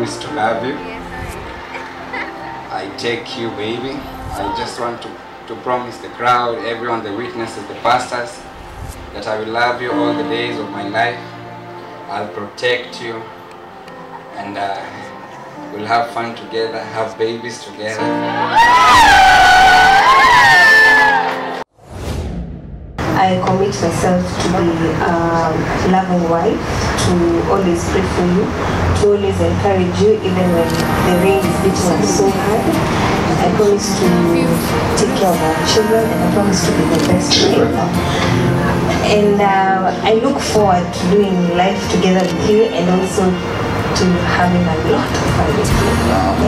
know to love you. I take you, baby. I just want to, to promise the crowd, everyone, the witnesses, the pastors, that I will love you all the days of my life. I'll protect you and uh, we'll have fun together, have babies together. I commit myself to be um, loving wife, to always pray for you, to always encourage you even when the rain is beating us so hard. I promise to take care of our children and I promise to be the best wife. And uh, I look forward to doing life together with you and also to having a lot of fun with you.